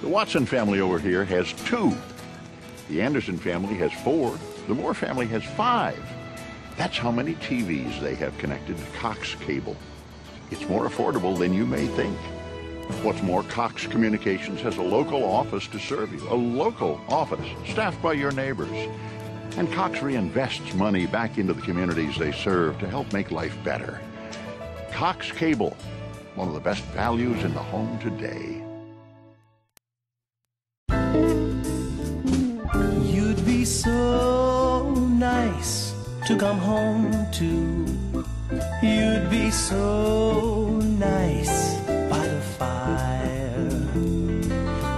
The Watson family over here has two. The Anderson family has four. The Moore family has five. That's how many TVs they have connected to Cox Cable. It's more affordable than you may think. What's more, Cox Communications has a local office to serve you, a local office staffed by your neighbors. And Cox reinvests money back into the communities they serve to help make life better. Cox Cable, one of the best values in the home today. To come home to. You'd be so nice by the fire.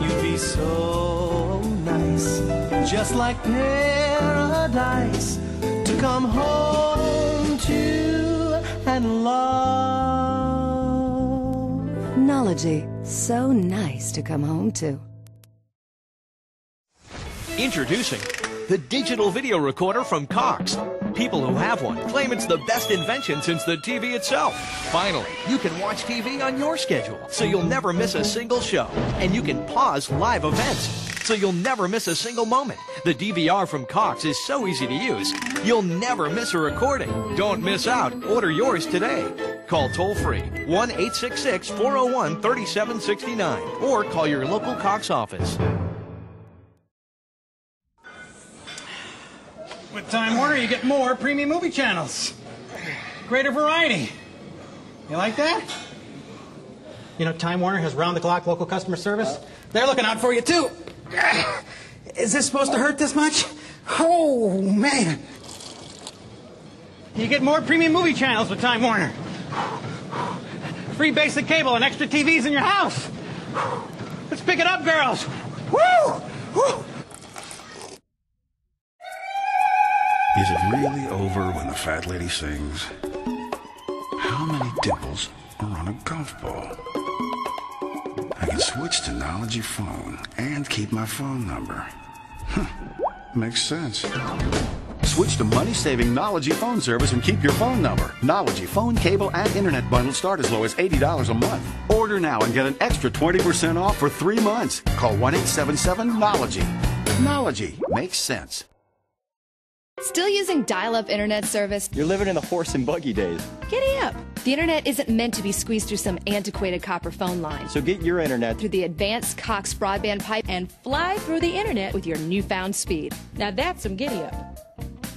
You'd be so nice, just like paradise, to come home to and love. Knology. So nice to come home to. Introducing the digital video recorder from Cox. People who have one claim it's the best invention since the TV itself. Finally, you can watch TV on your schedule, so you'll never miss a single show. And you can pause live events, so you'll never miss a single moment. The DVR from Cox is so easy to use, you'll never miss a recording. Don't miss out. Order yours today. Call toll free 1 866 401 3769 or call your local Cox office. With Time Warner, you get more premium movie channels, greater variety. You like that? You know, Time Warner has round the clock local customer service. They're looking out for you, too. Is this supposed to hurt this much? Oh, man. You get more premium movie channels with Time Warner. Free basic cable and extra TVs in your house. Let's pick it up, girls. Woo! Woo! Is it really over when the fat lady sings? How many dimples are on a golf ball? I can switch to Knology Phone and keep my phone number. Makes sense. Switch to money-saving Knology phone service and keep your phone number. Knology phone, cable, and internet bundles start as low as $80 a month. Order now and get an extra 20% off for three months. Call 1-877-NOLOGY. Knology makes sense. Still using dial up internet service? You're living in the horse and buggy days. Giddy up! The internet isn't meant to be squeezed through some antiquated copper phone line. So get your internet through the advanced Cox broadband pipe and fly through the internet with your newfound speed. Now that's some giddy up.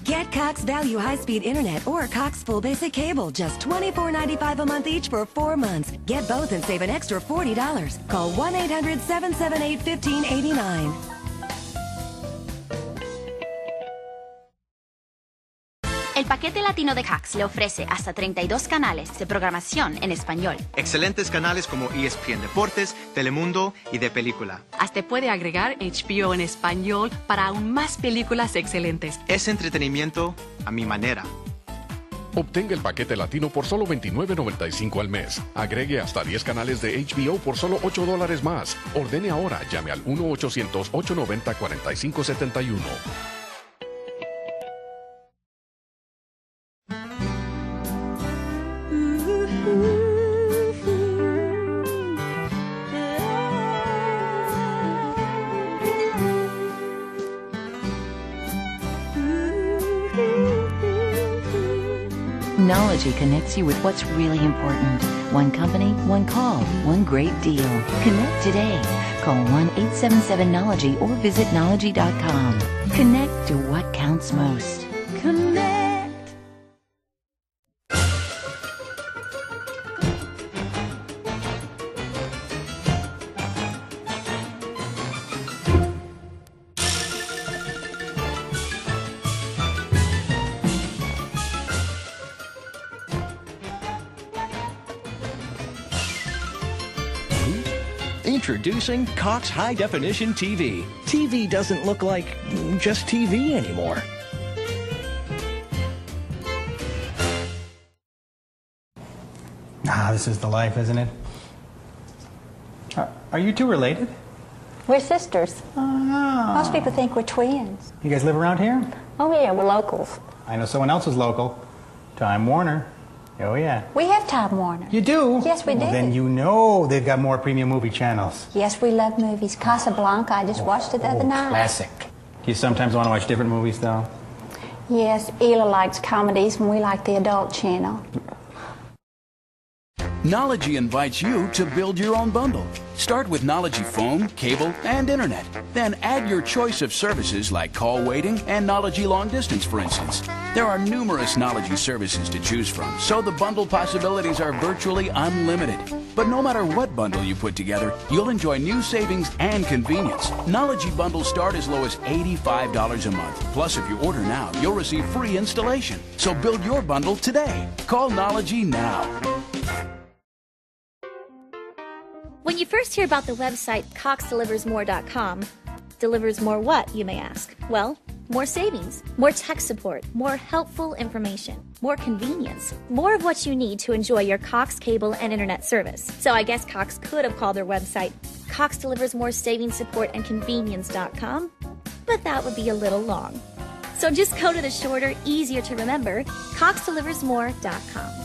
Get Cox Value High Speed Internet or Cox Full Basic Cable, just $24.95 a month each for four months. Get both and save an extra $40. Call 1 800 778 1589. El paquete latino de Cox le ofrece hasta 32 canales de programación en español. Excelentes canales como ESPN Deportes, Telemundo y de película. Hasta puede agregar HBO en español para aún más películas excelentes. Es entretenimiento a mi manera. Obtenga el paquete latino por solo $29.95 al mes. Agregue hasta 10 canales de HBO por solo 8 dólares más. Ordene ahora. Llame al 1-800-890-4571. Knology connects you with what's really important. One company, one call, one great deal. Connect today. Call 1-877-NOLOGY or visit Knology.com. Connect to what counts most. Connect. Introducing Cox High Definition TV. TV doesn't look like just TV anymore. Ah, this is the life, isn't it? Are, are you two related? We're sisters. Oh. Most people think we're twins. You guys live around here? Oh, yeah, we're locals. I know someone else is local. Time Warner. Oh, yeah. We have Time Warner. You do? Yes, we Well, do. then you know they've got more premium movie channels. Yes, we love movies. Casablanca, I just oh, watched it the other oh, night. Classic. Do you sometimes want to watch different movies, though? Yes, Ela likes comedies and we like the adult channel. Knology invites you to build your own bundle. Start with Knology phone, cable, and internet. Then add your choice of services like call waiting and Knology long distance, for instance. There are numerous Knology services to choose from, so the bundle possibilities are virtually unlimited. But no matter what bundle you put together, you'll enjoy new savings and convenience. Knology bundles start as low as $85 a month. Plus, if you order now, you'll receive free installation. So build your bundle today. Call Knology now. When you first hear about the website coxdeliversmore.com, delivers more what, you may ask? Well, more savings, more tech support, more helpful information, more convenience, more of what you need to enjoy your Cox cable and internet service. So I guess Cox could have called their website Cox delivers more savings support and convenience.com, but that would be a little long. So just go to the shorter, easier to remember coxdeliversmore.com.